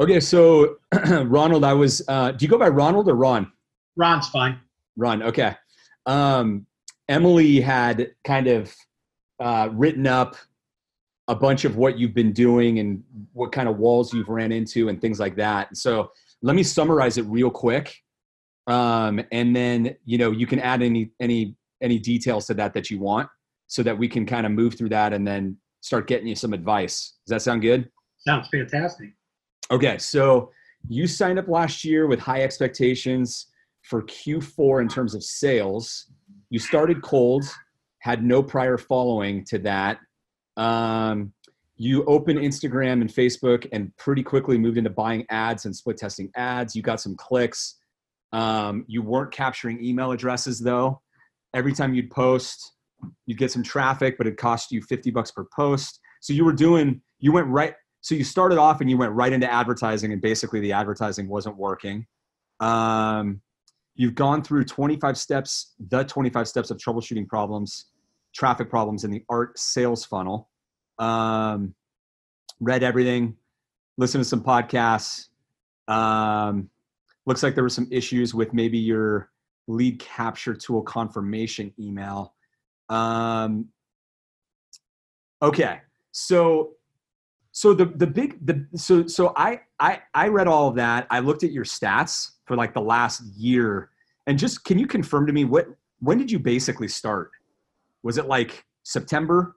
Okay, so Ronald, I was. Uh, do you go by Ronald or Ron? Ron's fine. Ron. Okay. Um, Emily had kind of uh, written up a bunch of what you've been doing and what kind of walls you've ran into and things like that. So let me summarize it real quick, um, and then you know you can add any any any details to that that you want, so that we can kind of move through that and then start getting you some advice. Does that sound good? Sounds fantastic. Okay, so you signed up last year with high expectations for Q4 in terms of sales. You started cold, had no prior following to that. Um, you opened Instagram and Facebook and pretty quickly moved into buying ads and split testing ads. You got some clicks. Um, you weren't capturing email addresses though. Every time you'd post, you'd get some traffic, but it cost you 50 bucks per post. So you were doing, you went right, so you started off and you went right into advertising and basically the advertising wasn't working. Um, you've gone through 25 steps, the 25 steps of troubleshooting problems, traffic problems in the art sales funnel. Um, read everything, listened to some podcasts. Um, looks like there were some issues with maybe your lead capture tool confirmation email. Um, okay, so so the the big the so so I I I read all of that. I looked at your stats for like the last year, and just can you confirm to me what when did you basically start? Was it like September?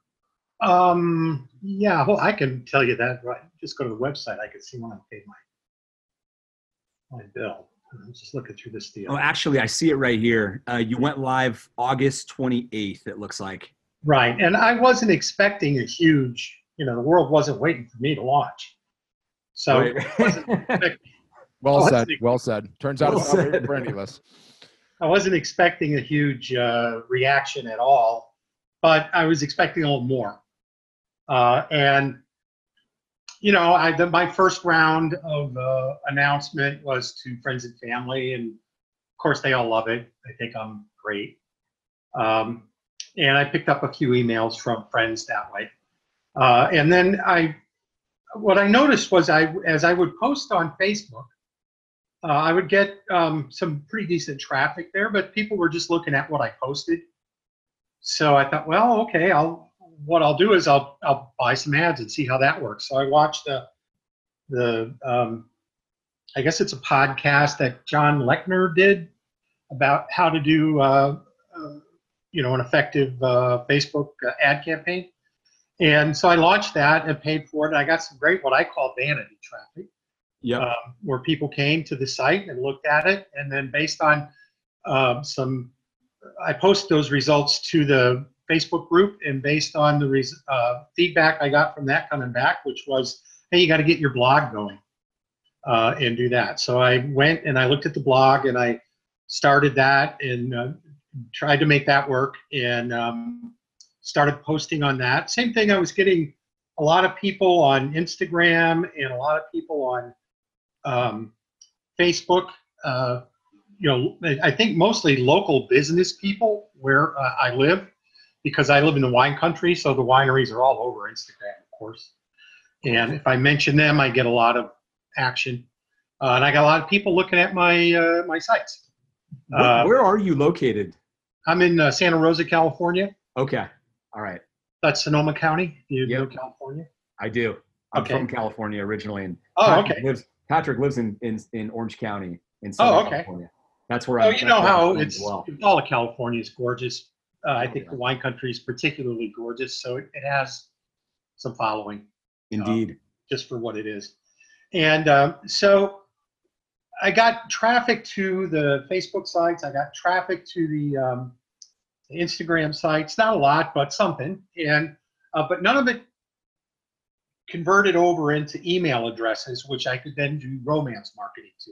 Um, yeah, well, I can tell you that. Right, just go to the website. I can see when I paid my my bill. I'm just looking through this deal. Oh, actually, I see it right here. Uh, you went live August 28th. It looks like. Right, and I wasn't expecting a huge you know, the world wasn't waiting for me to launch. So right. well said. Well said. Turns out well it's not for any of us. I wasn't expecting a huge uh, reaction at all, but I was expecting a little more. Uh, and you know, I the, my first round of uh, announcement was to friends and family, and of course they all love it. They think I'm great. Um, and I picked up a few emails from friends that way. Uh, and then I, what I noticed was I, as I would post on Facebook, uh, I would get um, some pretty decent traffic there, but people were just looking at what I posted. So I thought, well, okay, I'll, what I'll do is I'll, I'll buy some ads and see how that works. So I watched the, the, um, I guess it's a podcast that John Lechner did about how to do, uh, uh you know, an effective uh, Facebook uh, ad campaign. And so I launched that and paid for it. And I got some great, what I call vanity traffic. Yeah. Um, where people came to the site and looked at it. And then based on um, some, I post those results to the Facebook group. And based on the res- uh, feedback I got from that coming back, which was, hey, you got to get your blog going uh, and do that. So I went and I looked at the blog and I started that and uh, tried to make that work. And um, started posting on that. Same thing, I was getting a lot of people on Instagram and a lot of people on um, Facebook. Uh, you know, I think mostly local business people where uh, I live because I live in the wine country, so the wineries are all over Instagram, of course. And if I mention them, I get a lot of action, uh, and I got a lot of people looking at my uh, my sites. Where, uh, where, are you located? I'm in uh, Santa Rosa, California. Okay. All right. That's Sonoma County. You yep. know California? I do. I'm okay. from California originally, and oh, Patrick okay. Lives, Patrick lives in, in in Orange County in Southern oh, okay. California. That's where. I'm, Oh you know how it's well. all of California is gorgeous. Uh, I oh, think yeah. the wine country is particularly gorgeous, so it, it has some following. Indeed. Um, just for what it is, and um, so I got traffic to the Facebook sites. I got traffic to the um, Instagram sites, not a lot, but something, and uh, but none of it converted over into email addresses, which I could then do romance marketing to.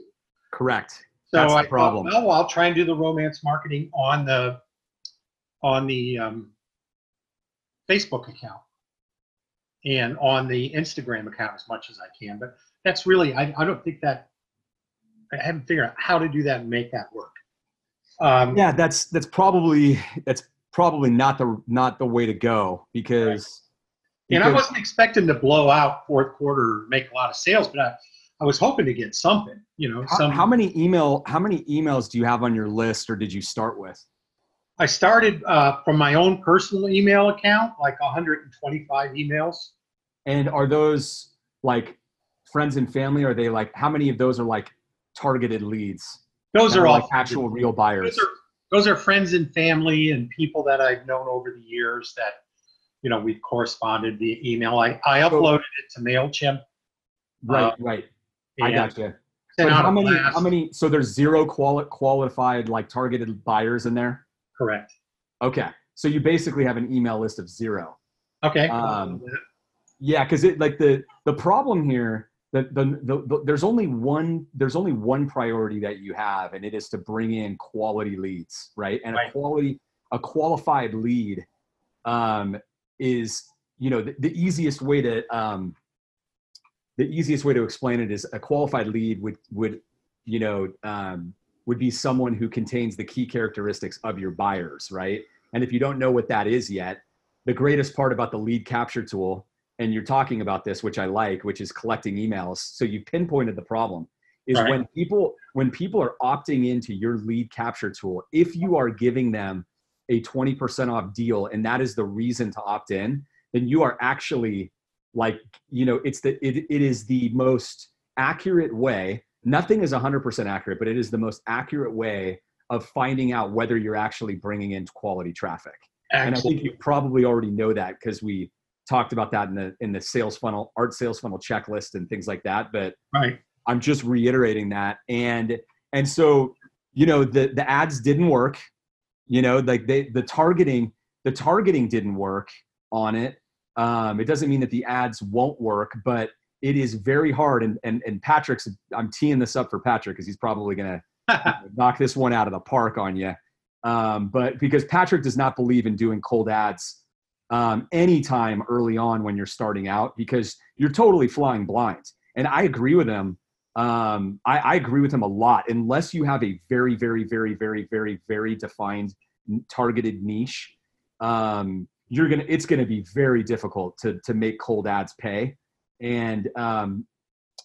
Correct. So That's I the problem. Thought, well, I'll try and do the romance marketing on the on the um, Facebook account and on the Instagram account as much as I can. But that's really I, I don't think that I haven't figured out how to do that and make that work. Um, yeah, that's that's probably that's probably not the not the way to go because. Right. And I wasn't expecting to blow out fourth quarter, make a lot of sales, but I, I was hoping to get something, you know. How, some, how many email how many emails do you have on your list, or did you start with? I started uh, from my own personal email account, like 125 emails. And are those like friends and family? Are they like how many of those are like targeted leads? Those are all like actual real buyers. Those are, those are friends and family and people that I've known over the years that, you know, we've corresponded via email. I, I uploaded it to MailChimp. right, uh, right. I gotcha. But how many? blast. How many? So there's zero quali- qualified like targeted buyers in there. Correct. Okay, so you basically have an email list of zero. Okay. Um, Yeah, because it like the the problem here the, the, the there's only one there's only one priority that you have, and it is to bring in quality leads, right? And a quality a qualified lead um, is you know the, the easiest way to um, the easiest way to explain it is a qualified lead would would you know um, would be someone who contains the key characteristics of your buyers, right? And if you don't know what that is yet, the greatest part about the lead capture tool, and you're talking about this, which I like, which is collecting emails. So you pinpointed the problem is Right. when people when people are opting into your lead capture tool, if you are giving them a 20% off deal and that is the reason to opt in, then you are actually like, you know, it's the it, it is the most accurate way. Nothing is 100% accurate, but it is the most accurate way of finding out whether you're actually bringing in quality traffic and I think you probably already know that because we talked about that in the in the sales funnel, art sales funnel checklist and things like that. But Right. I'm just reiterating that. And and so you know the the ads didn't work. You know, like they the targeting the targeting didn't work on it. Um, it doesn't mean that the ads won't work, but it is very hard. And and and Patrick's I'm teeing this up for Patrick because he's probably gonna knock this one out of the park on you. Um, but because Patrick does not believe in doing cold ads um, anytime early on when you're starting out because you're totally flying blind. And I agree with him. Um, I, I agree with him a lot. Unless you have a very, very, very, very, very, very defined targeted niche, um, you're gonna. It's gonna be very difficult to to make cold ads pay, and um,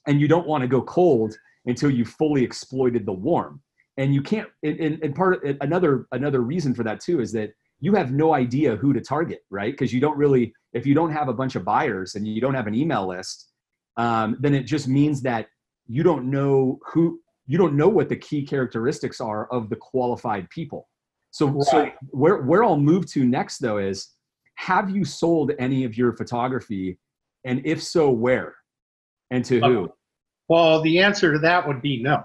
and you don't want to go cold until you've fully exploited the warm and you can't and, and, and part of another another reason for that too is that you have no idea who to target right? Because you don't really if you don't have a bunch of buyers and you don't have an email list um, then it just means that you don't know who you don't know what the key characteristics are of the qualified people. So so where where i'll move to next though is have you sold any of your photography? And if so where? And to who? Well, the answer to that would be no.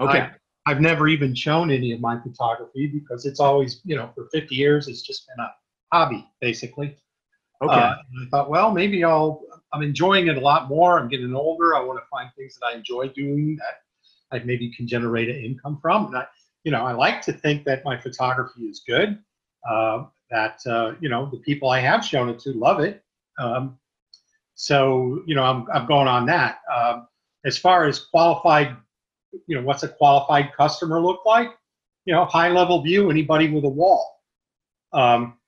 okay. I, I've never even shown any of my photography because it's always, you know, for 50 years, it's just been a hobby, basically. okay Uh, I thought, well, maybe I'll, I'm enjoying it a lot more. I'm getting older. I want to find things that I enjoy doing that I maybe can generate an income from. And I, you know, I like to think that my photography is good, uh, that, uh, you know, the people I have shown it to love it. Um, so, you know, I'm, I'm going on that. Um, as far as qualified, you know, what's a qualified customer look like? You know, high level view, anybody with a wall. Um,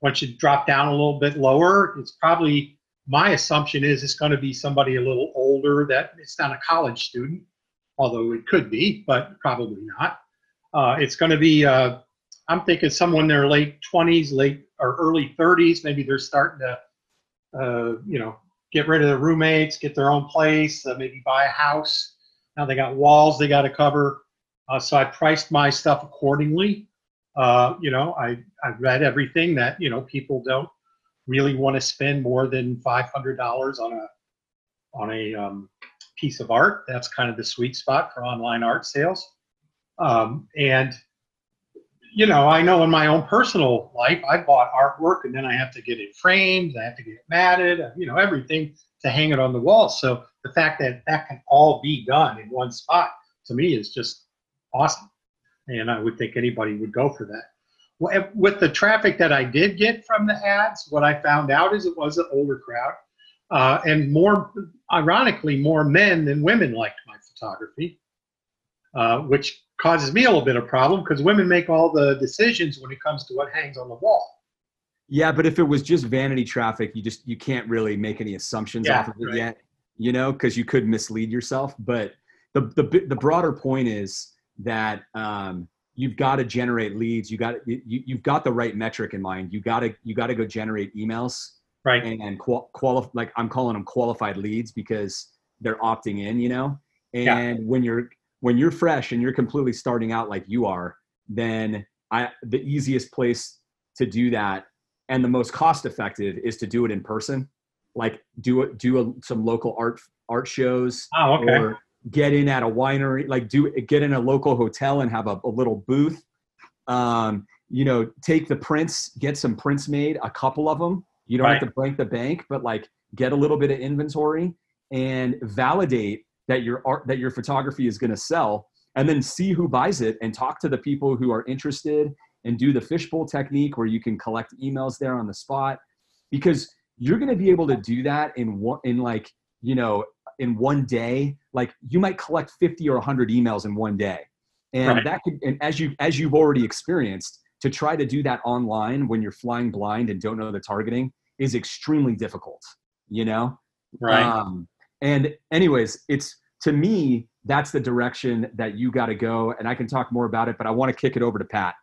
once you drop down a little bit lower, it's probably my assumption is it's going to be somebody a little older that it's not a college student, although it could be, but probably not. Uh, it's going to be, uh, I'm thinking someone in their late 20s, late or early 30s. Maybe they're starting to, uh, you know, get rid of their roommates, get their own place, uh, maybe buy a house. Now they got walls they got to cover. Uh, so I priced my stuff accordingly. Uh, you know, I, I read everything that, you know, people don't really want to spend more than $500 on a, on a um, piece of art. That's kind of the sweet spot for online art sales. Um, and, you know, I know in my own personal life, I bought artwork and then I have to get it framed, I have to get it matted, you know, everything to hang it on the wall. So the fact that that can all be done in one spot to me is just awesome. And I would think anybody would go for that. With the traffic that I did get from the ads, what I found out is it was an older crowd. Uh, and more, ironically, more men than women liked my photography, uh, which causes me a little bit of problem because women make all the decisions when it comes to what hangs on the wall. Yeah, but if it was just vanity traffic, you just you can't really make any assumptions Yeah, off of it right. yet. you know, because you could mislead yourself. But the the the broader point is that um, you've got to generate leads. You got you, you've got the right metric in mind. You got to you got to go generate emails, right? And, and qual- qualify like I'm calling them qualified leads because they're opting in, you know. And yeah. when you're when you're fresh and you're completely starting out like you are, then I the easiest place to do that and the most cost effective is to do it in person. Like do it do a, some local art art shows oh, okay. or get in at a winery, like do get in a local hotel and have a, a little booth. Um, you know, take the prints, get some prints made, a couple of them. You don't right. have to break the bank, but like get a little bit of inventory and validate that your art that your photography is going to sell and then see who buys it and talk to the people who are interested and do the fishbowl technique where you can collect emails there on the spot because you're going to be able to do that in one in like you know in one day. Like you might collect 50 or 100 emails in one day. And right. that could and as you as you've already experienced to try to do that online when you're flying blind and don't know the targeting is extremely difficult you know? Right. Um, and anyways it's to me that's the direction that you got to go and i can talk more about it but i want to kick it over to pat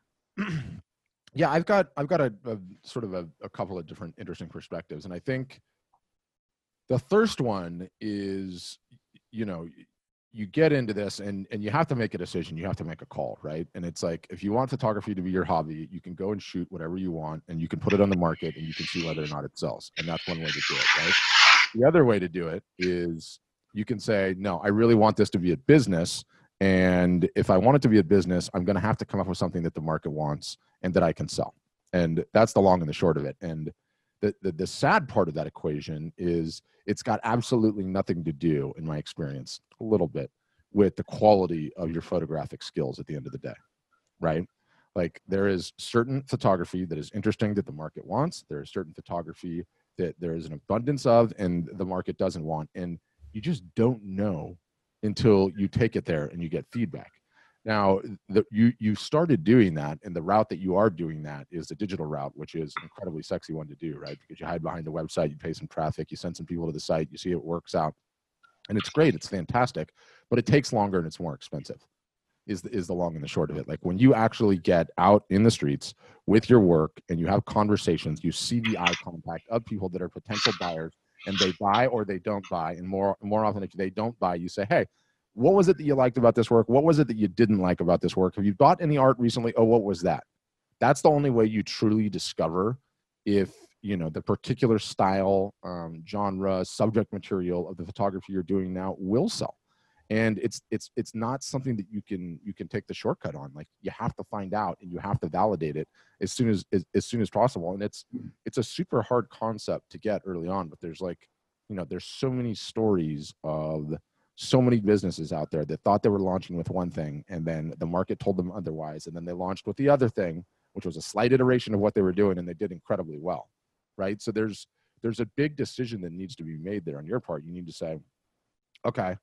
yeah i've got i've got a, a sort of a, a couple of different interesting perspectives and i think the first one is you know you get into this and and you have to make a decision you have to make a call right? And it's like if you want photography to be your hobby you can go and shoot whatever you want and you can put it on the market and you can see whether or not it sells and that's one way to do it right? The other way to do it is you can say no i really want this to be a business and if i want it to be a business i'm going to have to come up with something that the market wants and that i can sell. And that's the long and the short of it. And the, the, the sad part of that equation is it's got absolutely nothing to do in my experience a little bit with the quality of your photographic skills at the end of the day right? Like there is certain photography that is interesting that the market wants. There is certain photography that there is an abundance of and the market doesn't want. And you just don't know until you take it there and you get feedback now, the, you you started doing that, and the route that you are doing that is the digital route, which is an incredibly sexy one to do, right? Because you hide behind the website, you pay some traffic, you send some people to the site, you see it works out, and it's great, it's fantastic, but it takes longer and it's more expensive. Is the, is the long and the short of it. Like when you actually get out in the streets with your work and you have conversations, you see the eye contact of people that are potential buyers, and they buy or they don't buy, and more more often if they don't buy, you say, hey what was it that you liked about this work? What was it that you didn't like about this work? Have you bought any art recently? Oh, what was that? That's the only way you truly discover if you know the particular style, um, genre, subject material of the photography you're doing now will sell. And it's it's it's not something that you can you can take the shortcut on. Like you have to find out and you have to validate it as soon as as, as soon as possible. And it's hmm. it's a super hard concept to get early on, but there's like you know there's so many stories of so many businesses out there that thought they were launching with one thing and then the market told them otherwise and then they launched with the other thing which was a slight iteration of what they were doing and they did incredibly well right so there's there's a big decision that needs to be made there on your part you need to say okay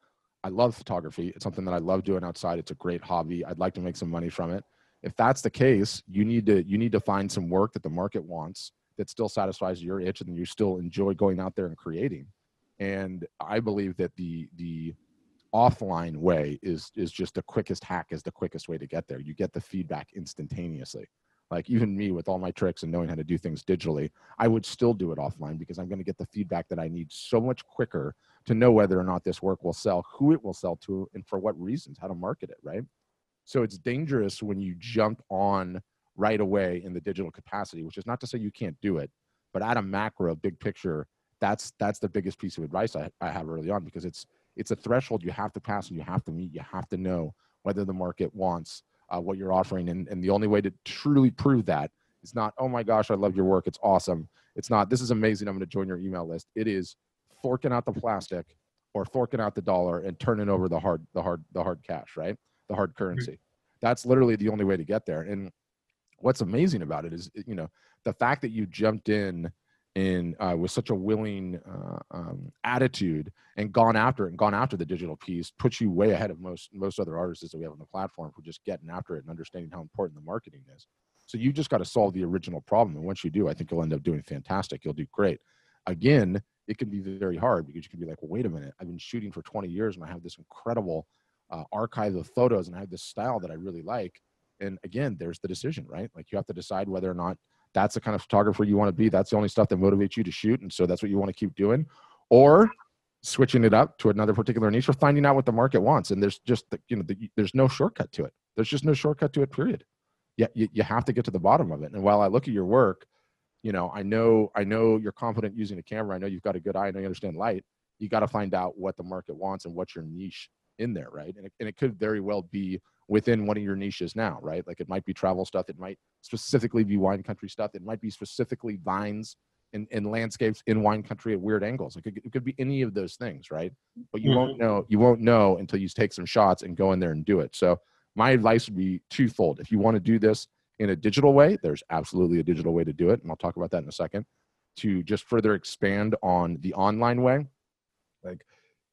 i love photography. It's something that i love doing outside. It's a great hobby. I'd like to make some money from it. If that's the case you need to you need to find some work that the market wants that still satisfies your itch and you still enjoy going out there and creating. And i believe that the the offline way is is just the quickest hack is the quickest way to get there. You get the feedback instantaneously like even me with all my tricks and knowing how to do things digitally i would still do it offline because i'm going to get the feedback that i need so much quicker to know whether or not this work will sell who it will sell to and for what reasons how to market it right so it's dangerous when you jump on right away in the digital capacity which is not to say you can't do it but at a macro big picture that's that's the biggest piece of advice I, I have early on because it's it's a threshold you have to pass and you have to meet. You have to know whether the market wants uh, what you're offering. And, and the only way to truly prove that is not, oh my gosh, I love your work. It's awesome. It's not, this is amazing. I'm going to join your email list. It is forking out the plastic or forking out the dollar and turning over the hard, the hard, the hard cash, right? The hard currency. That's literally the only way to get there. And what's amazing about it is, you know, the fact that you jumped in in uh, with such a willing uh, um, attitude and gone after it and gone after the digital piece puts you way ahead of most most other artists that we have on the platform for just getting after it and understanding how important the marketing is so you just got to solve the original problem and once you do i think you'll end up doing fantastic you'll do great again it can be very hard because you can be like, well, wait a minute, I've been shooting for 20 years and I have this incredible uh, archive of photos and I have this style that I really like. And again, there's the decision, right? Like you have to decide whether or not that's the kind of photographer you want to be. That's the only stuff that motivates you to shoot. And so that's what you want to keep doing. Or switching it up to another particular niche or finding out what the market wants. And there's just, the, you know, the, there's no shortcut to it. There's just no shortcut to it, period. Yeah, you, you have to get to the bottom of it. And while I look at your work, you know, I know, I know you're confident using a camera. I know you've got a good eye. I know you understand light. You got to find out what the market wants and what's your niche in there, right? And it, and it could very well be within one of your niches now, right? Like it might be travel stuff. It might specifically be wine country stuff. It might be specifically vines and, and landscapes in wine country at weird angles. It could, it could be any of those things, right? But you won't mm-hmm. know, you won't know until you take some shots and go in there and do it. So my advice would be twofold. If you want to do this in a digital way, there's absolutely a digital way to do it. And I'll talk about that in a second. To just further expand on the online way, like,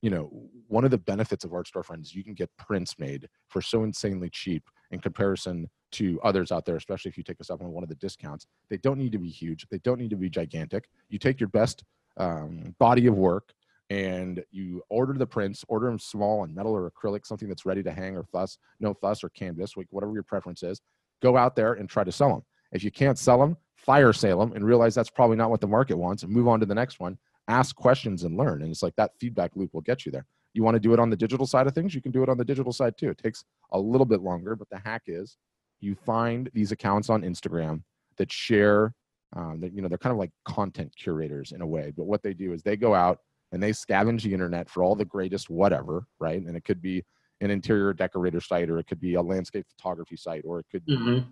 you know, one of the benefits of Art Storefronts you can get prints made for so insanely cheap in comparison to others out there, especially if you take us up on one of the discounts. They don't need to be huge. They don't need to be gigantic. You take your best um, body of work and you order the prints, order them small and metal or acrylic, something that's ready to hang or fuss, no fuss or canvas, whatever your preference is. Go out there and try to sell them. If you can't sell them, fire sale them and realize that's probably not what the market wants and move on to the next one. Ask questions and learn. And it's like that feedback loop will get you there. You want to do it on the digital side of things, you can do it on the digital side too. It takes a little bit longer, but the hack is you find these accounts on Instagram that share um, that you know they're kind of like content curators in a way but what they do is they go out and they scavenge the internet for all the greatest whatever right and it could be an interior decorator site or it could be a landscape photography site or it could be Mhm.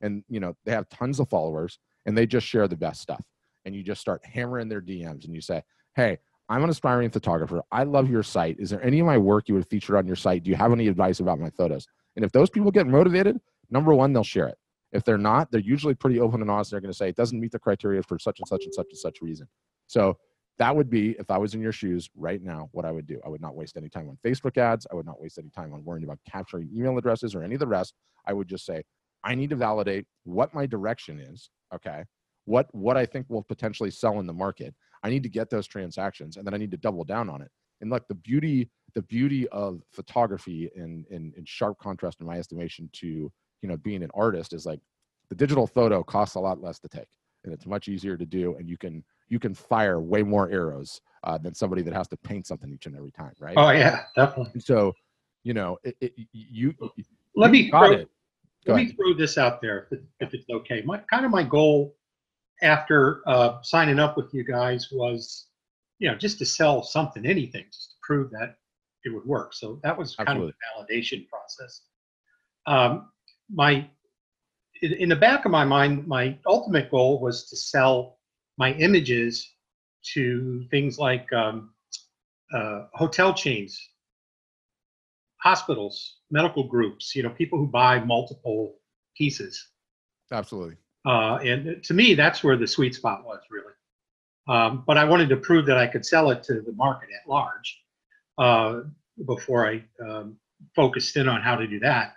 and you know they have tons of followers and they just share the best stuff and you just start hammering their dms and you say hey i'm an aspiring photographer. I love your site. Is there any of my work you would feature on your site? Do you have any advice about my photos? And if those people get motivated number one they'll share it. If they're not they're usually pretty open and honest. They're going to say it doesn't meet the criteria for such and such and such and such reason. So that would be if i was in your shoes right now what i would do. I would not waste any time on facebook ads. I would not waste any time on worrying about capturing email addresses or any of the rest. I would just say I need to validate what my direction is. Okay. What what I think will potentially sell in the market. I need to get those transactions and then I need to double down on it. And like the beauty, the beauty of photography in, in in sharp contrast in my estimation to, you know, being an artist is like the digital photo costs a lot less to take and it's much easier to do and you can you can fire way more arrows uh, than somebody that has to paint something each and every time, right? Oh yeah, definitely. And so, you know, it, it, you Let you me got throw, it. Go let ahead. me throw this out there if, if it's okay. My kind of my goal after uh, signing up with you guys was, you know, just to sell something, anything, just to prove that it would work. So that was kind of the validation process. Um, my in, in the back of my mind, my ultimate goal was to sell my images to things like um, uh, hotel chains, hospitals, medical groups, you know, people who buy multiple pieces. Absolutely. Uh, and to me, that's where the sweet spot was really. Um, but I wanted to prove that I could sell it to the market at large uh, before I um, focused in on how to do that.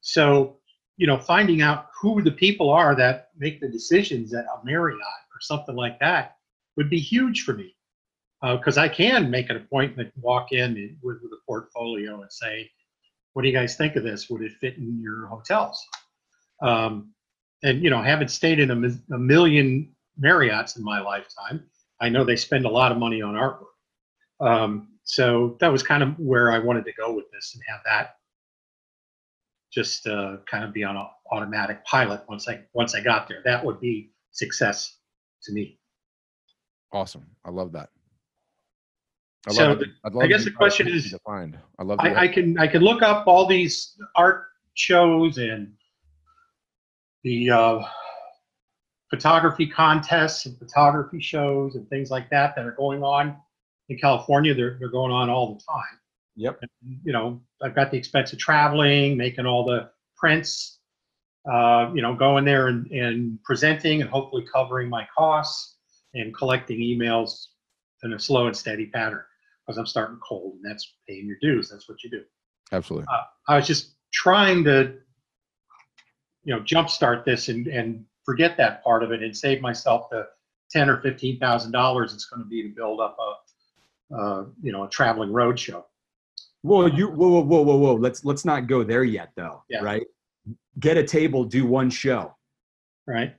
So, you know, finding out who the people are that make the decisions at a Marriott or something like that would be huge for me because I can make an appointment, walk in with, with a portfolio and say, what do you guys think of this? Would it fit in your hotels? Um, and, you know, haven't stayed in a, a million Marriotts in my lifetime. I know they spend a lot of money on artwork. Um, so that was kind of where I wanted to go with this and have that just uh, kind of be on an automatic pilot once I once I got there. That would be success to me. Awesome. I love that. I So love the- I'd love I guess the question is- defined. I love I, I can I can look up all these art shows and the uh, photography contests and photography shows and things like that that are going on in California. They're they're going on all the time. Yep. You know, I've got the expense of traveling, making all the prints. Uh, you know, going there and, and presenting and hopefully covering my costs and collecting emails in a slow and steady pattern because I'm starting cold and that's paying your dues. That's what you do. absolutely. I was just trying to, you know, jumpstart this and, and forget that part of it and save myself the ten or fifteen thousand dollars it's going to be to build up a, uh, you know, a traveling road show. Well, you whoa whoa whoa whoa whoa. Let's let's not go there yet though. Yeah. Right. Get a table, do one show Right.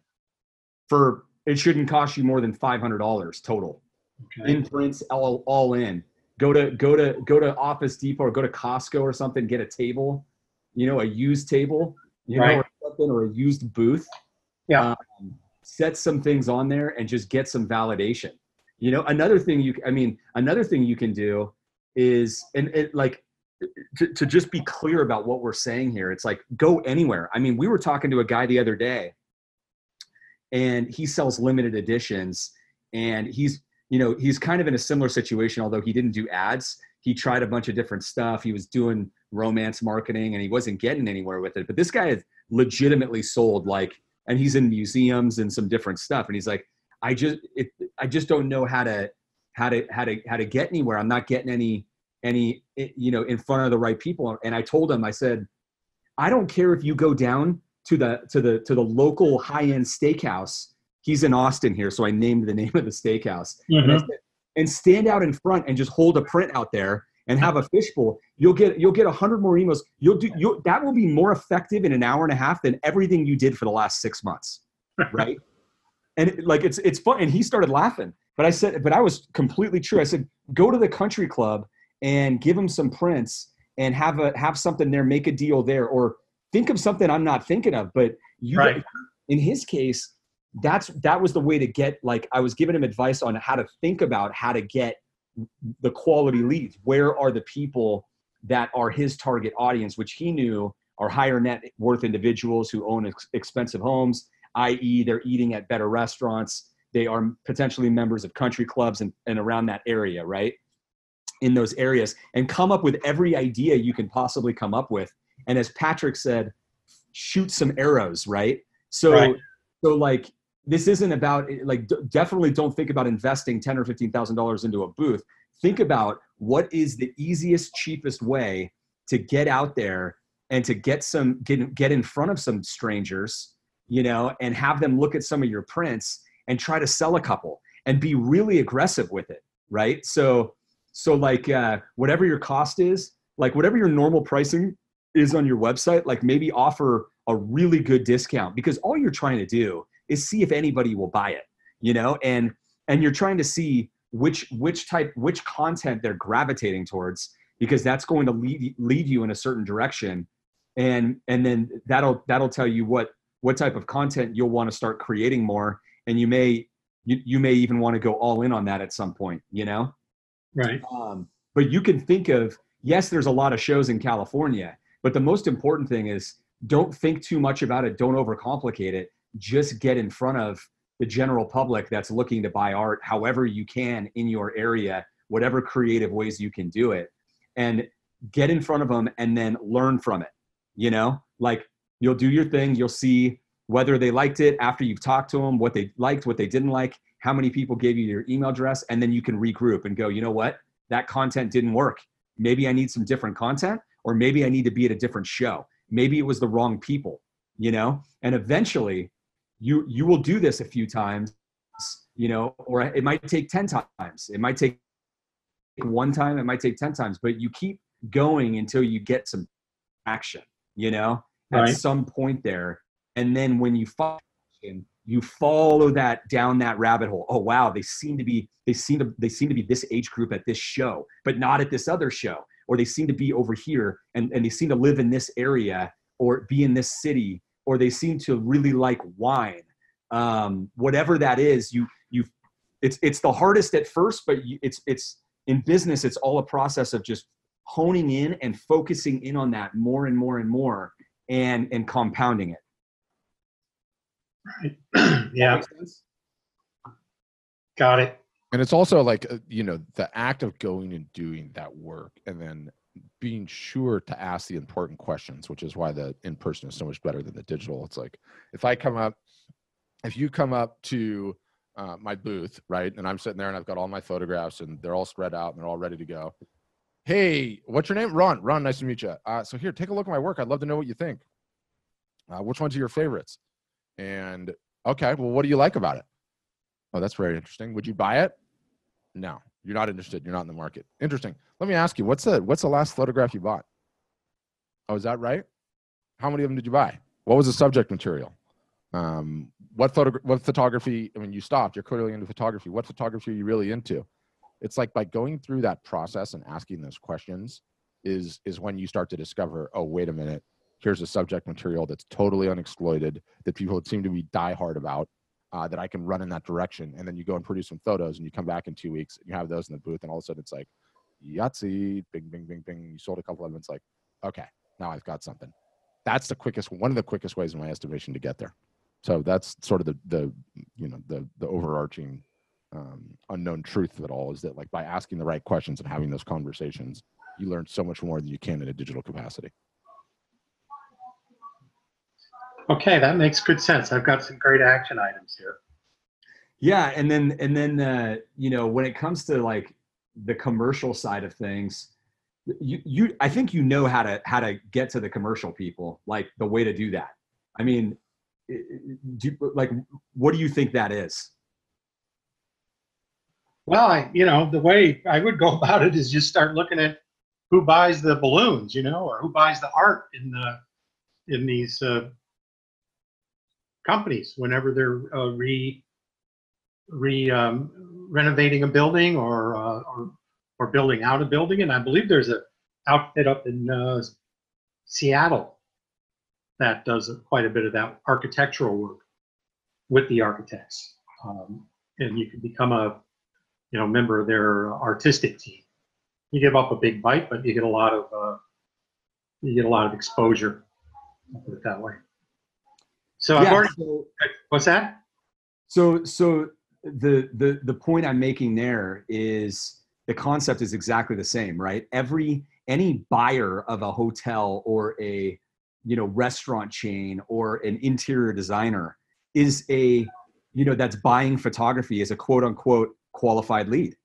for it shouldn't cost you more than five hundred dollars total. Okay. Imprints all all in. Go to go to go to Office Depot or go to Costco or something. Get a table, you know, a used table, you know, Right. or something, or a used booth. Yeah. Um, set some things on there and just get some validation. You know, another thing you, I mean, another thing you can do is, and it like, to, to just be clear about what we're saying here, it's like go anywhere. I mean, we were talking to a guy the other day and he sells limited editions and he's, you know, he's kind of in a similar situation, although he didn't do ads. He tried a bunch of different stuff. He was doing romance marketing and he wasn't getting anywhere with it. But this guy has legitimately sold like, and he's in museums and some different stuff. And he's like, I just, it, I just don't know how to, how to, how to, how to get anywhere. I'm not getting any, any, eh, you know, in front of the right people. And I told him, I said, I don't care if you go down to the, to the, to the local high end steakhouse. He's in Austin here. So I named the name of the steakhouse and, said, and stand out in front and just hold a print out there and have a fishbowl. You'll get you'll get a hundred more emails. You'll do you that will be more effective in an hour and a half than everything you did for the last six months, right? and it, like it's it's fun. And he started laughing, but I said, but I was completely true. I said, go to the country club and give him some prints and have a have something there, make a deal there, or think of something I'm not thinking of. But you, Right. in his case, that's that was the way to get like I was giving him advice on how to think about how to get the quality leads. Where are the people that are his target audience, which he knew are higher net worth individuals who own ex- expensive homes, i.e., they're eating at better restaurants. They are potentially members of country clubs and, and around that area, right? In those areas, and come up with every idea you can possibly come up with. And as Patrick said, shoot some arrows, right? So, Right. so like this isn't about like definitely don't think about investing ten or fifteen thousand dollars into a booth. Think about what is the easiest, cheapest way to get out there and to get some get get in front of some strangers, you know, and have them look at some of your prints and try to sell a couple and be really aggressive with it, right? So so like uh, whatever your cost is, like whatever your normal pricing is on your website, like maybe offer a really good discount because all you're trying to do is see if anybody will buy it, you know, and and you're trying to see which which type which content they're gravitating towards because that's going to lead lead you in a certain direction. And and then that'll that'll tell you what what type of content you'll want to start creating more and you may you, you may even want to go all in on that at some point you know? Right. um, but you can think of yes there's a lot of shows in california but the most important thing is don't think too much about it don't overcomplicate it just get in front of the general public that's looking to buy art however you can in your area whatever creative ways you can do it and get in front of them and then learn from it you know? Like you'll do your thing you'll see whether they liked it after you've talked to them what they liked what they didn't like how many people gave you your email address and then you can regroup and go you know what? That content didn't work. Maybe i need some different content or maybe i need to be at a different show. Maybe it was the wrong people you know? And eventually you you will do this a few times you know or it might take 10 times. It might take one time it might take 10 times but you keep going until you get some action you know at Right. some point there. And then when you find you follow that down that rabbit hole. Oh wow they seem to be they seem to they seem to be this age group at this show but not at this other show. Or they seem to be over here and, and they seem to live in this area or be in this city or they seem to really like wine um, whatever that is you you it's it's the hardest at first but you, it's it's in business it's all a process of just honing in and focusing in on that more and more and more and and compounding it Right. yeah. Got it. and it's also like uh, you know the act of going and doing that work and then being sure to ask the important questions which is why the in person is so much better than the digital. It's like if i come up if you come up to uh, my booth right and i'm sitting there and i've got all my photographs and they're all spread out and they're all ready to go hey what's your name? Ron ron nice to meet you uh, so here take a look at my work. I'd love to know what you think. Uh, which ones are your favorites? And okay well what do you like about it? Oh, that's very interesting. Would you buy it? No, you're not interested. You're not in the market. Interesting. Let me ask you, what's the what's the last photograph you bought? Oh, is that right? How many of them did you buy? What was the subject material? Um, what photo what photography? I mean, you stopped. You're clearly into photography. What photography are you really into? It's like by going through that process and asking those questions is is when you start to discover, oh, wait a minute, here's a subject material that's totally unexploited that people seem to be diehard about uh, that I can run in that direction. And then you go and produce some photos and you come back in two weeks and you have those in the booth and all of a sudden it's like, Yahtzee, bing, bing, bing, bing. You sold a couple of them. It's like, okay, now I've got something. That's the quickest, one of the quickest ways in my estimation to get there. So that's sort of the, the you know, the, the overarching um, unknown truth of it all is that like by asking the right questions and having those conversations, you learn so much more than you can in a digital capacity. Okay, that makes good sense. I've got some great action items here. Yeah, and then and then uh, you know when it comes to like the commercial side of things, you you I think you know how to how to get to the commercial people, like the way to do that. I mean, do, like what do you think that is? Well, I you know the way I would go about it is just start looking at who buys the balloons, you know, or who buys the art in the in these uh, companies whenever they're uh, re re um, renovating a building or, uh, or or building out a building. And I believe there's a outfit up in uh, Seattle that does quite a bit of that architectural work with the architects, um, and you can become a you know member of their artistic team. You give up a big bite, but you get a lot of uh, you get a lot of exposure. I'll put it that way. So I've Yeah, already, so- what's that? So so the the the point I'm making there is the concept is exactly the same, right? Every any buyer of a hotel or a you know restaurant chain or an interior designer is a you know that's buying photography as a quote unquote qualified lead,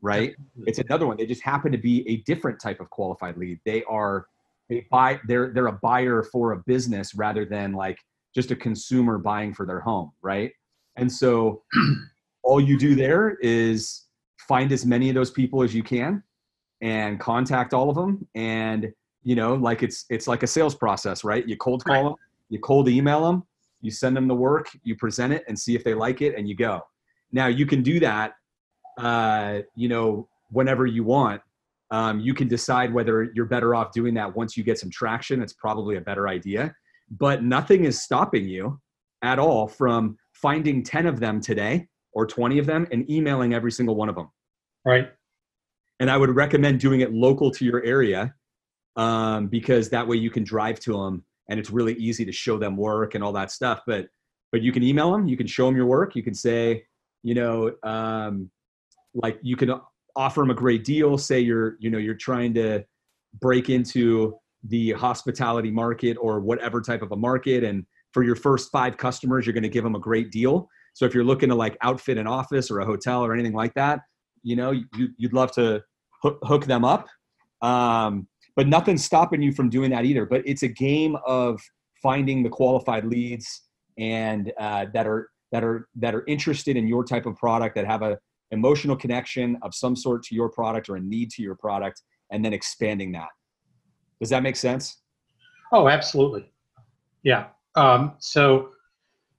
right? It's another one. They just happen to be a different type of qualified lead. They are they buy they're they're a buyer for a business rather than like just a consumer buying for their home, right? And so all you do there is find as many of those people as you can and contact all of them. And you know like it's it's like a sales process right? You cold call Right. them you cold email them you send them the work you present it and see if they like it and you go. Now you can do that uh, you know whenever you want. Um, you can decide whether you're better off doing that once you get some traction. It's probably a better idea but nothing is stopping you at all from finding 10 of them today or 20 of them and emailing every single one of them Right. and i would recommend doing it local to your area um, because that way you can drive to them and it's really easy to show them work and all that stuff but but you can email them you can show them your work you can say you know um, like you can offer them a great deal say you're you know you're trying to break into the hospitality market or whatever type of a market and for your first five customers you're going to give them a great deal. So if you're looking to like outfit an office or a hotel or anything like that you know you, you'd love to hook, hook them up. Um, but nothing's stopping you from doing that either. But it's a game of finding the qualified leads and uh, that are that are that are interested in your type of product that have a emotional connection of some sort to your product or a need to your product and then expanding that does that make sense Oh, absolutely. Yeah. Um, so,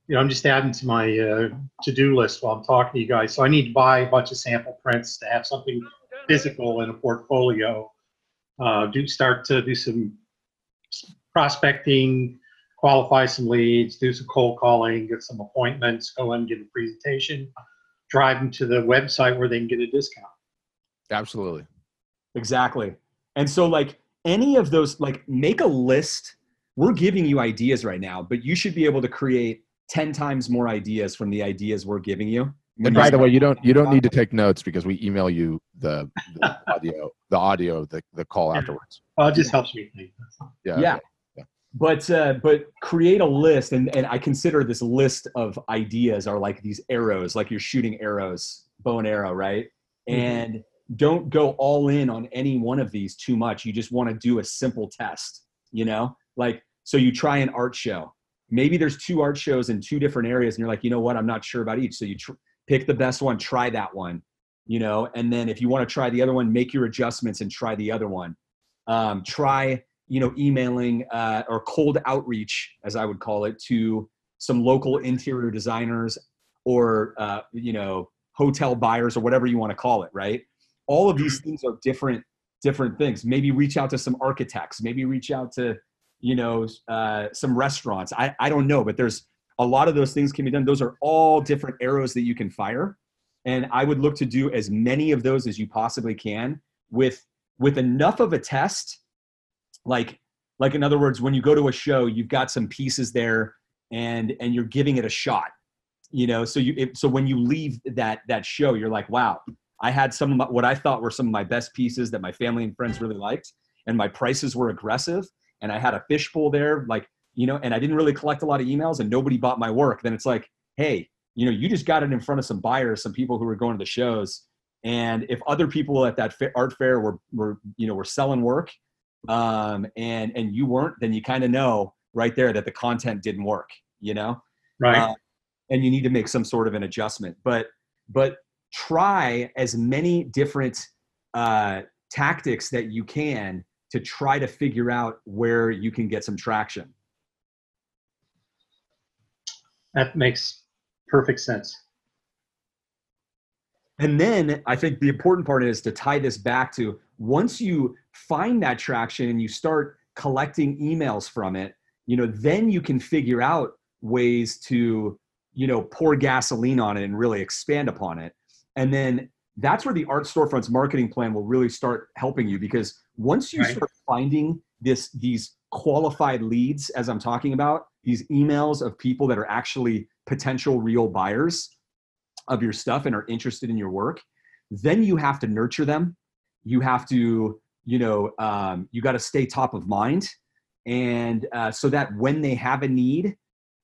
you know, I'm just adding to my uh, to-do list while I'm talking to you guys. So I need to buy a bunch of sample prints to have something physical in a portfolio. Uh, do start to do some prospecting, qualify some leads, do some cold calling, get some appointments, go in, get a presentation, drive them to the website where they can get a discount. Absolutely. Exactly. And so, like, any of those, like, make a list. We're giving you ideas right now, but you should be able to create 10 times more ideas from the ideas we're giving you. And by the way, you don't you don't need to take notes because we email you the, the audio the audio the, the call afterwards. Well, it just helps me think. Yeah. Yeah. okay. but uh, but create a list and, and i consider this list of ideas are like these arrows like you're shooting arrows bow and arrow right Mhm. and don't go all in on any one of these too much. You just want to do a simple test you know? Like so you try an art show. Maybe there's two art shows in two different areas and you're like you know what? I'm not sure about each. So you tr- pick the best one, try that one, you know, and then if you want to try the other one, make your adjustments and try the other one. Um, try, you know, emailing uh, or cold outreach, as I would call it, to some local interior designers or, uh, you know, hotel buyers or whatever you want to call it, right? All of these things are different, different things. Maybe reach out to some architects, maybe reach out to, you know, uh, some restaurants. I, I don't know, but there's a lot of those things can be done. Those are all different arrows that you can fire. And I would look to do as many of those as you possibly can with with enough of a test. Like like in other words, when you go to a show, you've got some pieces there and and you're giving it a shot. You know, so you it, so when you leave that that show, you're like, wow, I had some of my, what I thought were some of my best pieces that my family and friends really liked, and my prices were aggressive, and I had a fishbowl there, like you know, and I didn't really collect a lot of emails and nobody bought my work, then it's like, hey, you know, you just got it in front of some buyers, some people who were going to the shows. And if other people at that art fair were, were you know, were selling work um, and, and you weren't, then you kind of know right there that the content didn't work, you know? Right. Uh, and you need to make some sort of an adjustment. But, but try as many different uh, tactics that you can to try to figure out where you can get some traction. That makes perfect sense. And then I think the important part is to tie this back to once you find that traction and you start collecting emails from it, you know, then you can figure out ways to, you know, pour gasoline on it and really expand upon it. And then that's where the art storefronts marketing plan will really start helping you because once you right. start finding this these qualified leads as I'm talking about, these emails of people that are actually potential real buyers of your stuff and are interested in your work then you have to nurture them you have to you know um, you got to stay top of mind and uh, so that when they have a need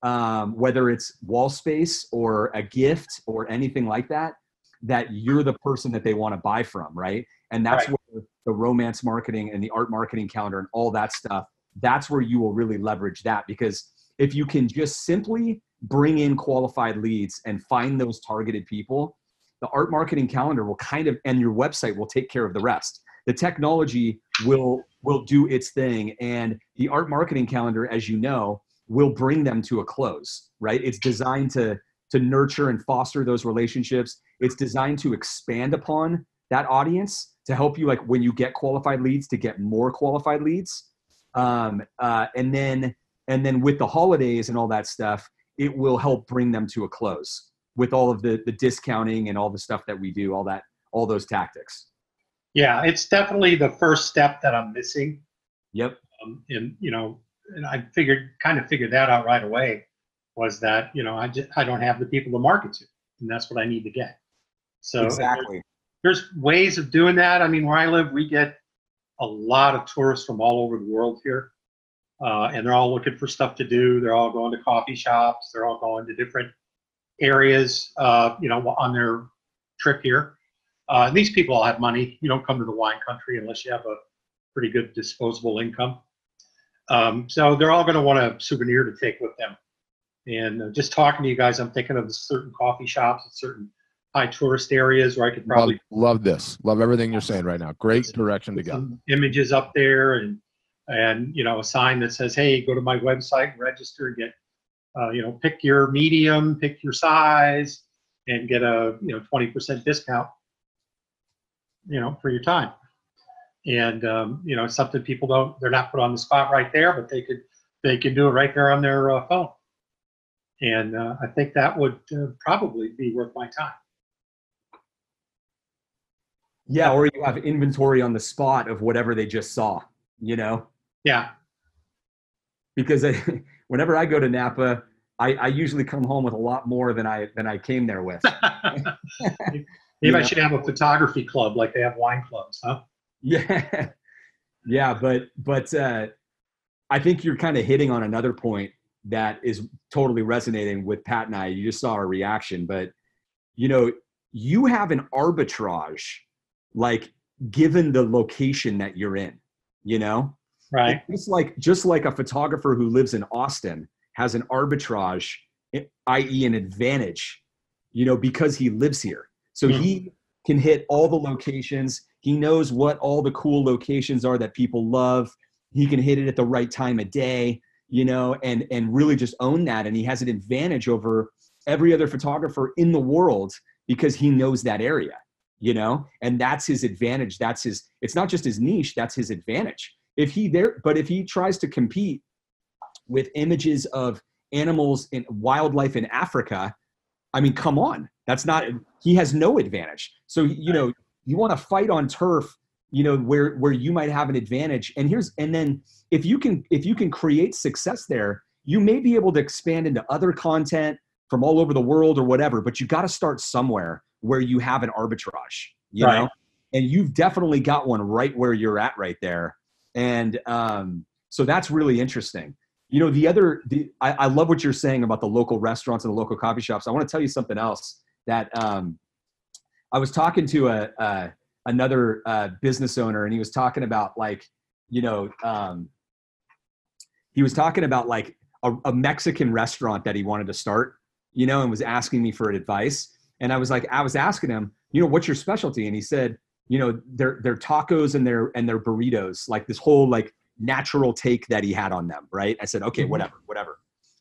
um, whether it's wall space or a gift or anything like that that you're the person that they want to buy from right and that's right. where the romance marketing and the art marketing calendar and all that stuff that's where you will really leverage that because if you can just simply bring in qualified leads and find those targeted people, the art marketing calendar will kind of and your website will take care of the rest. The technology will will do its thing and the art marketing calendar as you know will bring them to a close, right? It's designed to to nurture and foster those relationships. It's designed to expand upon that audience to help you like when you get qualified leads to get more qualified leads. Um, uh, and then and then with the holidays and all that stuff it will help bring them to a close with all of the the discounting and all the stuff that we do all that all those tactics yeah it's definitely the first step that i'm missing yep um, and you know and i figured kind of figured that out right away was that you know i just i don't have the people to market to and that's what i need to get so exactly there's, there's ways of doing that i mean where i live we get a lot of tourists from all over the world here uh, and they're all looking for stuff to do. They're all going to coffee shops. They're all going to different areas, uh, you know, on their trip here. Uh, and these people all have money. You don't come to the wine country unless you have a pretty good disposable income. Um, so they're all going to want a souvenir to take with them. And uh, just talking to you guys, I'm thinking of certain coffee shops and certain high tourist areas where I could probably love, love this. Love everything you're saying right now. Great direction to go. Images up there and and you know a sign that says hey go to my website register and get uh, you know pick your medium pick your size and get a you know 20% discount you know for your time and um, you know something people don't they're not put on the spot right there but they could they can do it right there on their uh, phone and uh, i think that would uh, probably be worth my time yeah or you have inventory on the spot of whatever they just saw you know yeah. Because I, whenever I go to Napa, I, I, usually come home with a lot more than I than I came there with. Maybe you I should have a photography club like they have wine clubs, huh? Yeah, yeah, but but uh, I think you're kind of hitting on another point that is totally resonating with Pat and I. You just saw our reaction, but you know, you have an arbitrage, like given the location that you're in. You know, Right. Just like just like a photographer who lives in Austin has an arbitrage, i.e., an advantage you know, because he lives here. So Mhm. he can hit all the locations. He knows what all the cool locations are that people love. He can hit it at the right time of day, you know, and and really just own that. And he has an advantage over every other photographer in the world because he knows that area, you know, and that's his advantage. That's his. It's not just his niche. That's his advantage. If he there, but if he tries to compete with images of animals in wildlife in Africa, I mean, come on, that's not. He has no advantage. So you know, you want to fight on turf, you know, where where you might have an advantage. And here's and then if you can if you can create success there, you may be able to expand into other content from all over the world or whatever. But you got to start somewhere where you have an arbitrage, you Right. know. And you've definitely got one right where you're at right there. And um, so that's really interesting you know the other the I, I love what you're saying about the local restaurants and the local coffee shops i want to tell you something else that um, i was talking to a, a another uh, business owner and he was talking about like you know um, he was talking about like a, a mexican restaurant that he wanted to start you know and was asking me for advice and i was like i was asking him you know what's your specialty and he said you know their their tacos and their and their burritos like this whole like natural take that he had on them, right? I said, okay, Mhm. whatever, whatever.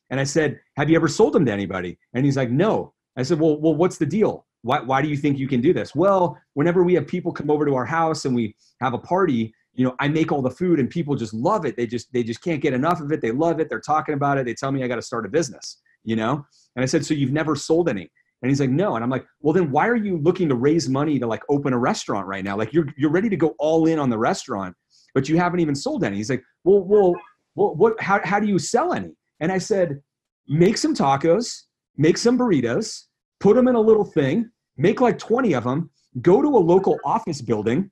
And I said, have you ever sold them to anybody? And he's like, no. I said, well, well, what's the deal? Why, why do you think you can do this? Well, whenever we have people come over to our house and we have a party, you know, I make all the food and people just love it. They just, they just can't get enough of it. They love it. They're talking about it. They tell me I got to start a business, you know? And I said, so you've never sold any? And he's like, no. And I'm like, well, then why are you looking to raise money to like open a restaurant right now? Like you're, you're ready to go all in on the restaurant, but you haven't even sold any. He's like, well, well, well what, how, how do you sell any? And I said, make some tacos, make some burritos, put them in a little thing, make like 20 of them, go to a local office building,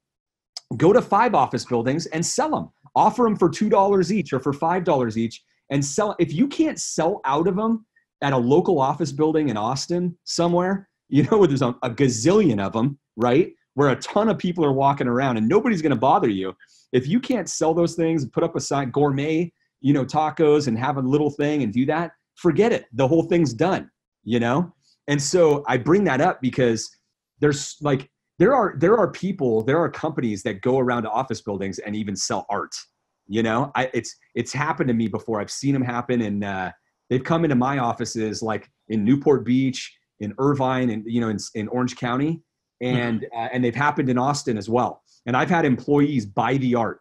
go to five office buildings and sell them. Offer them for $2 each or for $5 each and sell. If you can't sell out of them at a local office building in Austin somewhere, you know, where there's a, a gazillion of them, right? Where a ton of people are walking around and nobody's going to bother you. If you can't sell those things and put up a sign, gourmet, you know, tacos and have a little thing and do that, forget it. The whole thing's done, you know? And so I bring that up because there's like, there are there are people, there are companies that go around to office buildings and even sell art. You know, I, it's it's happened to me before. I've seen them happen, and uh, they've come into my offices like in Newport Beach, in Irvine, and you know, in, in Orange County, and uh, and they've happened in Austin as well. And I've had employees buy the art,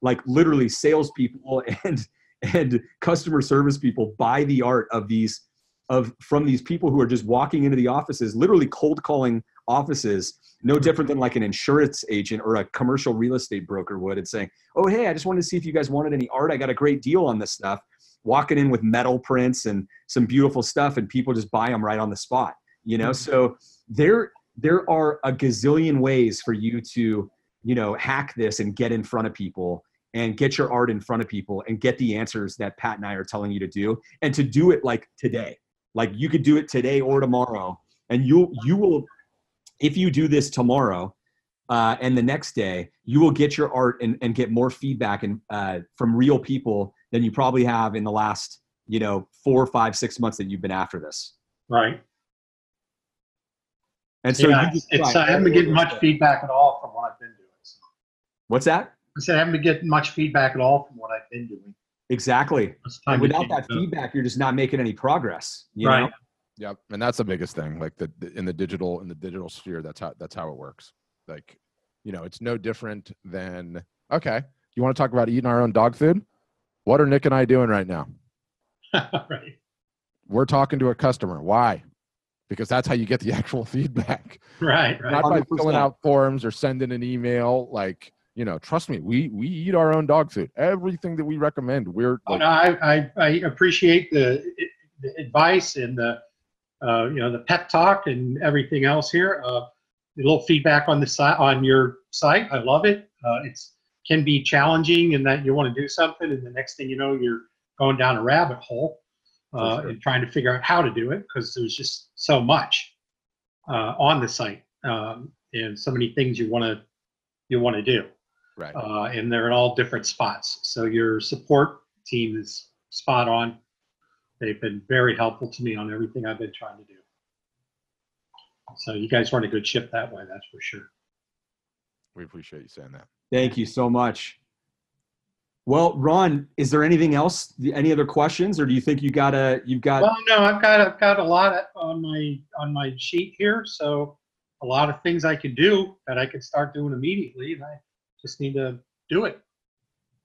like literally salespeople and and customer service people buy the art of these of from these people who are just walking into the offices, literally cold calling offices, no mm-hmm. different than like an insurance agent or a commercial real estate broker would, and saying, "Oh, hey, I just wanted to see if you guys wanted any art. I got a great deal on this stuff." Walking in with metal prints and some beautiful stuff, and people just buy them right on the spot. You know, mm-hmm. so there there are a gazillion ways for you to you know hack this and get in front of people and get your art in front of people and get the answers that Pat and I are telling you to do and to do it like today. Like you could do it today or tomorrow and you you will if you do this tomorrow uh, and the next day you will get your art and, and get more feedback and uh, from real people than you probably have in the last you know four five six months that you've been after this Right. and so yeah, you just it's, I haven't been getting much step. feedback at all from what I've been doing. So. what's that I said I haven't been getting much feedback at all from what I've been doing. Exactly and without that up. feedback you're just not making any progress you Right. know Yep, and that's the biggest thing. Like the, the in the digital in the digital sphere, that's how that's how it works. Like, you know, it's no different than okay. You want to talk about eating our own dog food? What are Nick and I doing right now? right. We're talking to a customer. Why? Because that's how you get the actual feedback. Right. Right. Not by 100%. filling out forms or sending an email. Like, you know, trust me, we we eat our own dog food. Everything that we recommend, we're Oh, like, no, I, I, I appreciate the, the advice and the, uh, you know, the pep talk and everything else here. Uh, a little feedback on the site, on your site. I love it. Uh, it's can be challenging in that you want to do something and the next thing you know, you're going down a rabbit hole uh, sure. and trying to figure out how to do it because there's just so much uh, on the site um, and so many things you want to you want to do right. uh, and they're in all different spots. So your support team is spot on. They've been very helpful to me on everything I've been trying to do. So you guys run a good ship that way, that's for sure. We appreciate you saying that. Thank you so much. Well, Ron, is there anything else? Any other questions, or do you think you got a you've got? Well, no, I've got I've got a lot on my on my sheet here, so a lot of things I can do that I could start doing immediately, and I just need to do it.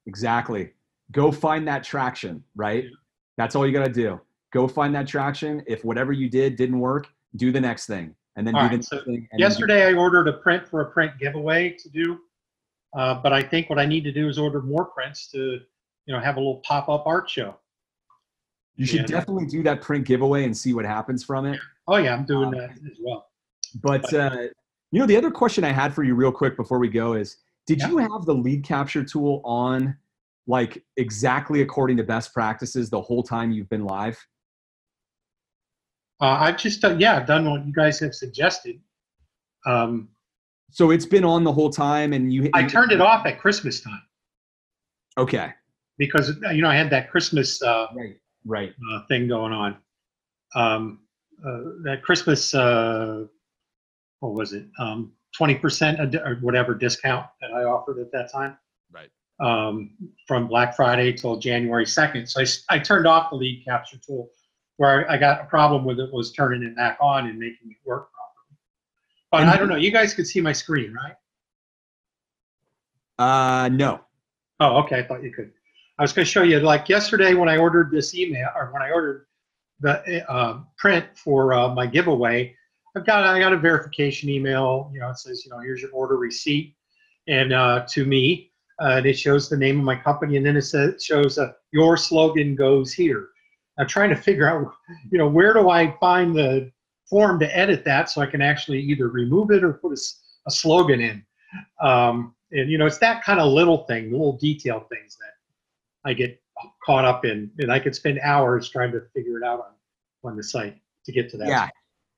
Exactly. Go find that traction, right? Yeah. That's all you got to do. Go find that traction. If whatever you did didn't work, do the next thing, and then All do right, the next so thing. and then do- Yesterday, I ordered a print for a print giveaway to do, uh, but I think what I need to do is order more prints to, you know, have a little pop-up art show. you should yeah. definitely do that print giveaway and see what happens from it. Oh yeah, I'm doing Um, that as well. But uh, you know, the other question I had for you, real quick, before we go, is: Did Yeah. you have the lead capture tool on, like exactly according to best practices, the whole time you've been live? Uh, I've just done, yeah, I've done what you guys have suggested. Um, So it's been on the whole time, and you. I turned it off at Christmas time Okay. because you know I had that Christmas uh, Right. Right. uh, thing going on. Um, uh, that Christmas, uh, what was it? Um, 20% or whatever discount that I offered at that time Right. um, from Black Friday till January 2nd. So I, I turned off the lead capture tool where I got a problem with it was turning it back on and making it work properly. But And I don't know. You guys could see my screen, right? Uh, no. Oh, okay. I thought you could. I was going to show you, like yesterday when I ordered this email, or when I ordered the uh, print for uh, my giveaway, I've got I got a verification email. You know, it says, you know, here's your order receipt, and uh, to me, uh, and it shows the name of my company, and then it says shows uh, your slogan goes here. I'm trying to figure out, you know, where do I find the form to edit that so I can actually either remove it or put a slogan in. Um, and you know, it's that kind of little thing, little detail things that I get caught up in, and I could spend hours trying to figure it out on on the site to get to that. Yeah.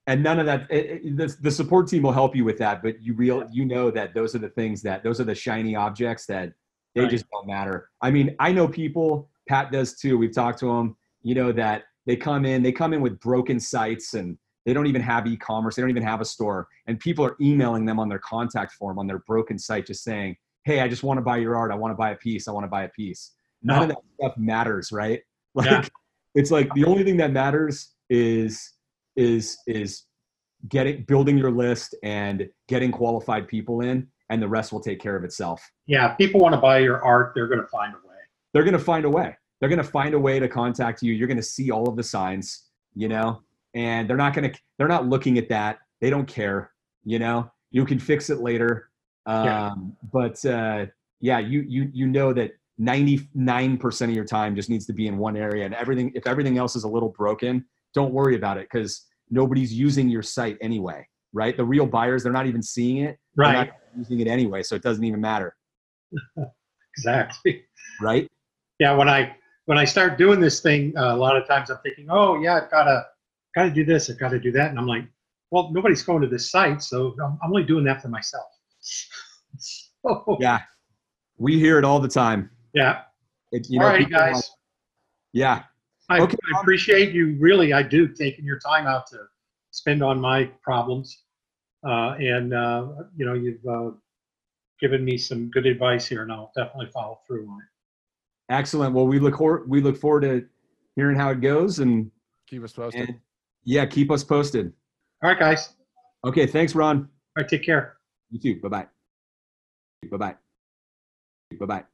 And none of that. It, it, the, the support team will help you with that, but you real you know that those are the things that those are the shiny objects that they Right. just don't matter. I mean, I know people. Pat does too. We've talked to them. You know that they come in. They come in with broken sites and they don't even have e-commerce. They don't even have a store. And people are emailing them on their contact form on their broken site, just saying, "Hey, I just want to buy your art. I want to buy a piece. I want to buy a piece." None of that stuff matters, right? Like, Yeah. it's like the only thing that matters is is is getting building your list and getting qualified people in, and the rest will take care of itself. Yeah, people want to buy your art, they're going to find a way. They're gonna find a way. They're gonna find a way to contact you. You're gonna see all of the signs, you know, and they're not gonna they're not looking at that. They don't care, you know. You can fix it later. Um, Yeah. but uh, yeah, you you you know that 99% of your time just needs to be in one area and everything if everything else is a little broken, don't worry about it because nobody's using your site anyway, right? The real buyers, they're not even seeing it. They're Right. not using it anyway, so it doesn't even matter, Exactly. right? Yeah, when I when I start doing this thing, uh, a lot of times I'm thinking, oh yeah, I've got to got to do this, I've got to do that, and I'm like, well, nobody's going to this site, so I'm, I'm only doing that for myself. so, Yeah. We hear it all the time. yeah. It, you All know, right, guys. yeah. I, Okay. I appreciate you. Really, I do taking your time out to spend on my problems, uh, and uh, you know, you've uh, given me some good advice here, and I'll definitely follow through on it. Excellent. Well, we look forward, we look forward to hearing how it goes and, Keep us posted. and yeah, keep us posted. All right, guys. Okay. Thanks, Ron. All right, take care. You too. Bye-bye. Bye-bye. Bye-bye.